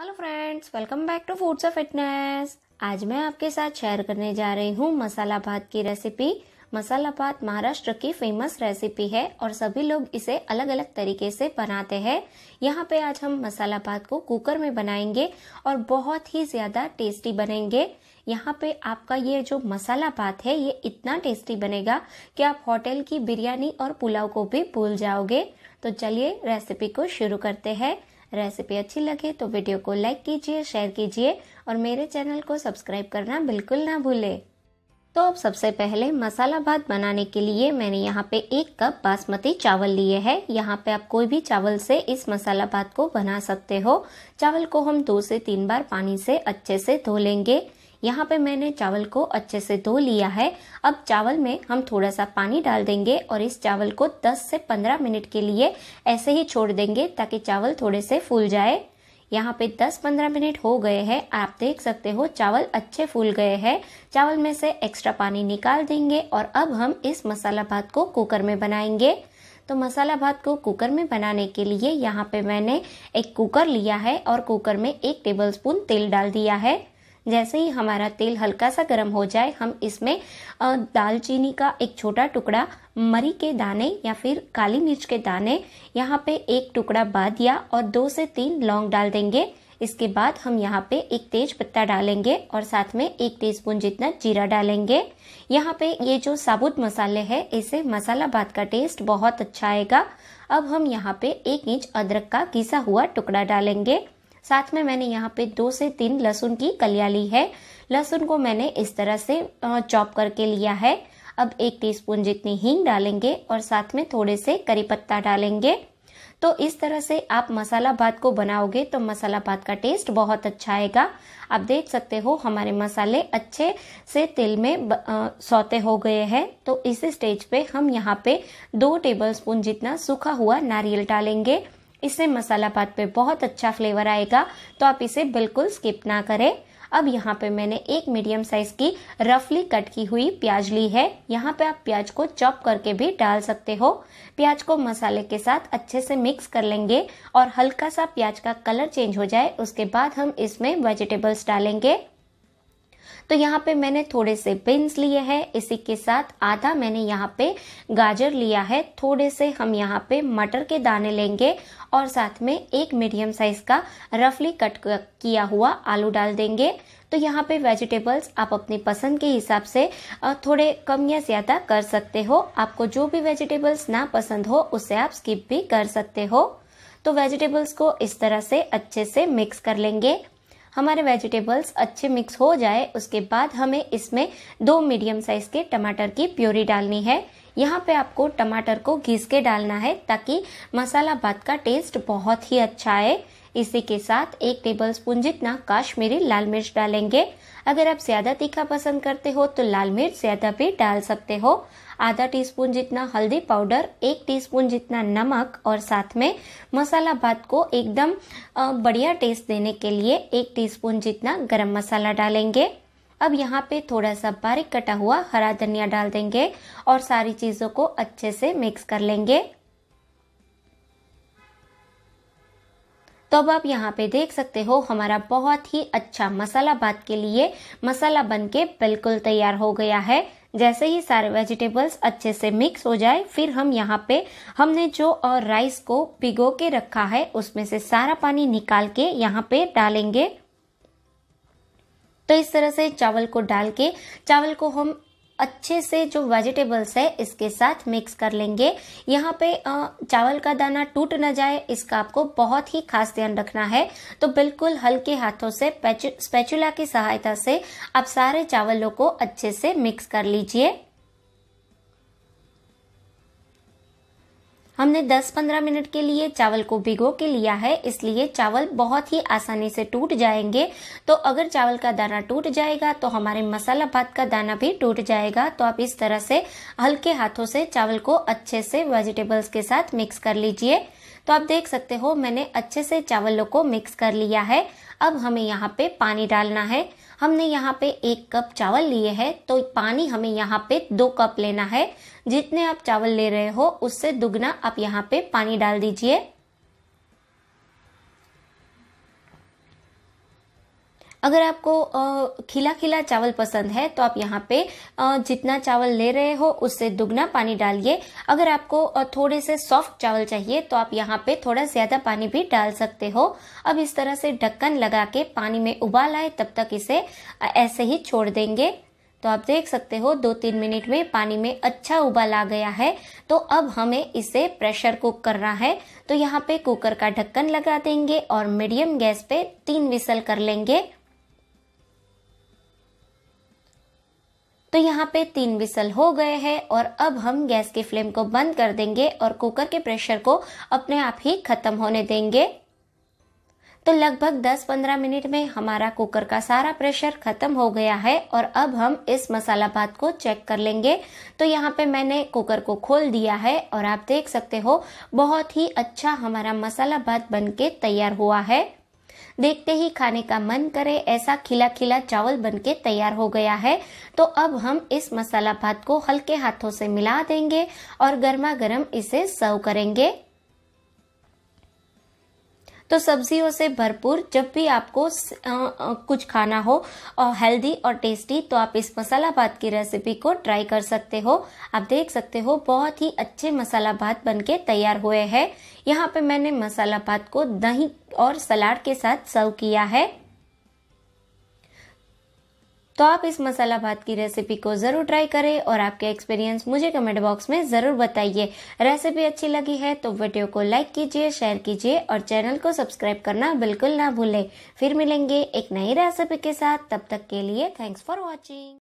Hello friends welcome back to foods of fitness आज मैं आपके साथ शेयर करने जा रही हूँ मसाला भात की रेसिपी मसाला भात महाराष्ट्र की फ़ेमस रेसिपी है और सभी लोग इसे अलग अलग तरीके से बनाते हैं। यहाँ पे आज हम मसाला भात को कुकर में बनाएँगे और बहुत ही ज़्यादा टेस्टी बनेंगे। यहाँ पे आपका ये जो मसाला भात है, ये इतना टेस्टी बनेगा कि आप होटल की बिरयानी और पुलाव को भी भूल जाओगे। तो चलिए रेसिपी को शुरू करते हैं। रेसिपी अच्छी लगे तो वीडियो को लाइक कीजिए, शेयर कीजिए और मेरे चैनल को सब्सक्राइब करना बिल्कुल ना भूले। तो अब सबसे पहले मसाला भात बनाने के लिए मैंने यहाँ पे एक कप बासमती चावल लिए हैं। यहाँ पे आप कोई भी चावल से इस मसाला भात को बना सकते हो। चावल को हम दो से तीन बार पानी से अच्छे से धो लेंगे। यहाँ पे मैंने चावल को अच्छे से धो लिया है। अब चावल में हम थोड़ा सा पानी डाल देंगे और इस चावल को 10 से 15 मिनट के लिए ऐसे ही छोड़ देंगे ताकि चावल थोड़े से फूल जाए। यहाँ पे 10-15 मिनट हो गए हैं। आप देख सकते हो चावल अच्छे फूल गए हैं। चावल में से एक्स्ट्रा पानी निकाल देंगे और अब हम इस मसाला भात को कुकर में बनाएँगे। तो मसाला भात को कुकर में बनाने के लिए यहाँ पे मैंने एक कुकर लिया है और कुकर में एक टेबलस्पून तेल डाल दिया है। जैसे ही हमारा तेल हल्का सा गर्म हो जाए, हम इसमें दालचीनी का एक छोटा टुकड़ा, मरी के दाने या फिर काली मिर्च के दाने यहाँ पे एक टुकड़ा बाद बादिया और दो से तीन लौंग डाल देंगे। इसके बाद हम यहाँ पे एक तेज पत्ता डालेंगे और साथ में एक टीस्पून जितना जीरा डालेंगे। यहाँ पे ये जो साबुत मसाले हैं, इसे मसाला भात का टेस्ट बहुत अच्छा आएगा। अब हम यहाँ पे एक इंच अदरक का घिसा हुआ टुकड़ा डालेंगे। साथ में मैंने यहाँ पे दो से तीन लहसुन की कलिया ली है। लहसुन को मैंने इस तरह से चॉप करके लिया है। अब एक टीस्पून जितनी हींग डालेंगे और साथ में थोड़े से करी पत्ता डालेंगे। तो इस तरह से आप मसाला भात को बनाओगे तो मसाला भात का टेस्ट बहुत अच्छा आएगा। आप देख सकते हो हमारे मसाले अच्छे से तेल में सौते हो गए हैं। तो इस स्टेज पे हम यहाँ पे दो टेबलस्पून जितना सूखा हुआ नारियल डालेंगे। इससे मसाला भात पे बहुत अच्छा फ्लेवर आएगा तो आप इसे बिल्कुल स्किप ना करें। अब यहाँ पे मैंने एक मीडियम साइज़ की रफली कट की हुई प्याज ली है। यहाँ पे आप प्याज को चॉप करके भी डाल सकते हो। प्याज को मसाले के साथ अच्छे से मिक्स कर लेंगे और हल्का सा प्याज का कलर चेंज हो जाए, उसके बाद हम इसमें वेजिटेबल्स डालेंगे। तो यहाँ पे मैंने थोड़े से बीन्स लिए हैं, इसी के साथ आधा मैंने यहाँ पे गाजर लिया है। थोड़े से हम यहाँ पे मटर के दाने लेंगे और साथ में एक मीडियम साइज़ का रफली कट किया हुआ आलू डाल देंगे। तो यहाँ पे वेजिटेबल्स आप अपनी पसंद के हिसाब से थोड़े कम या ज़्यादा कर सकते हो। आपको जो भी वेजिटेबल्स ना पसंद हो, उसे आप स्किप भी कर सकते हो। तो वेजिटेबल्स को इस तरह से अच्छे से मिक्स कर लेंगे। हमारे वेजिटेबल्स अच्छे मिक्स हो जाए, उसके बाद हमें इसमें दो मीडियम साइज़ के टमाटर की प्योरी डालनी है। यहाँ पे आपको टमाटर को घिस के डालना है ताकि मसाला भात का टेस्ट बहुत ही अच्छा आए। इसी के साथ एक टेबल स्पून जितना काश्मीरी लाल मिर्च डालेंगे। अगर आप ज़्यादा तीखा पसंद करते हो तो लाल मिर्च ज़्यादा भी डाल सकते हो। आधा टीस्पून जितना हल्दी पाउडर, एक टीस्पून जितना नमक और साथ में मसाला भात को एकदम बढ़िया टेस्ट देने के लिए एक टीस्पून जितना गरम मसाला डालेंगे। अब यहाँ पे थोड़ा सा बारीक कटा हुआ हरा धनिया डाल देंगे और सारी चीज़ों को अच्छे से मिक्स कर लेंगे। तो अब आप यहाँ पे देख सकते हो हमारा बहुत ही अच्छा मसाला भात के लिए मसाला बन के बिल्कुल तैयार हो गया है। जैसे ही सारे वेजिटेबल्स अच्छे से मिक्स हो जाए, फिर हम यहाँ पे हमने जो और राइस को भिगो के रखा है, उसमें से सारा पानी निकाल के यहाँ पे डालेंगे। तो इस तरह से चावल को डाल के, चावल को हम अच्छे से जो वेजिटेबल्स है, इसके साथ मिक्स कर लेंगे। यहाँ पे चावल का दाना टूट ना जाए, इसका आपको बहुत ही खास ध्यान रखना है। तो बिल्कुल हल्के हाथों से स्पैचुला की सहायता से आप सारे चावलों को अच्छे से मिक्स कर लीजिए। हमने 10-15 मिनट के लिए चावल को भिगो के लिया है, इसलिए चावल बहुत ही आसानी से टूट जाएँगे। तो अगर चावल का दाना टूट जाएगा तो हमारे मसाला भात का दाना भी टूट जाएगा। तो आप इस तरह से हल्के हाथों से चावल को अच्छे से वेजिटेबल्स के साथ मिक्स कर लीजिए। तो आप देख सकते हो, मैंने अच्छे से चावलों को मिक्स कर लिया है। अब हमें यहाँ पे पानी डालना है। हमने यहाँ पे एक कप चावल लिए हैं तो पानी हमें यहाँ पे दो कप लेना है। जितने आप चावल ले रहे हो, उससे दुगना आप यहाँ पे पानी डाल दीजिए। अगर आपको खिला खिला चावल पसंद है तो आप यहाँ पे जितना चावल ले रहे हो, उससे दुगना पानी डालिए। अगर आपको थोड़े से सॉफ्ट चावल चाहिए तो आप यहाँ पे थोड़ा ज़्यादा पानी भी डाल सकते हो। अब इस तरह से ढक्कन लगा के पानी में उबाल आए, तब तक इसे ऐसे ही छोड़ देंगे। तो आप देख सकते हो दो तीन मिनट में पानी में अच्छा उबाल आ गया है। तो अब हमें इसे प्रेशर कुक करना है। तो यहाँ पे कुकर का ढक्कन लगा देंगे और मीडियम गैस पे तीन विसल कर लेंगे। यहाँ पे तीन विसल हो गए हैं और अब हम गैस की फ्लेम को बंद कर देंगे और कुकर के प्रेशर को अपने आप ही खत्म होने देंगे। तो लगभग 10-15 मिनट में हमारा कुकर का सारा प्रेशर खत्म हो गया है और अब हम इस मसाला भात को चेक कर लेंगे। तो यहाँ पे मैंने कुकर को खोल दिया है और आप देख सकते हो, बहुत ही अच्छा हमारा मसाला भात बनके तैयार हुआ है। देखते ही खाने का मन करे, ऐसा खिला खिला चावल बनके तैयार हो गया है। तो अब हम इस मसाला भात को हल्के हाथों से मिला देंगे और गर्मा गर्म इसे सर्व करेंगे। तो सब्जियों से भरपूर जब भी आपको कुछ खाना हो और हेल्दी और टेस्टी तो आप इस मसाला भात की रेसिपी को ट्राई कर सकते हो। आप देख सकते हो, बहुत ही अच्छे मसाला भात बनके तैयार हुए है। यहाँ पे मैंने मसाला भात को दही और सलाड के साथ सर्व किया है। तो आप इस मसाला भात की रेसिपी को ज़रूर ट्राई करें और आपके एक्सपीरियंस मुझे कमेंट बॉक्स में ज़रूर बताइए। रेसिपी अच्छी लगी है तो वीडियो को लाइक कीजिए शेयर कीजिए और चैनल को सब्सक्राइब करना बिल्कुल ना भूलें। फिर मिलेंगे एक नई रेसिपी के साथ। तब तक के लिए थैंक्स फॉर वॉचिंग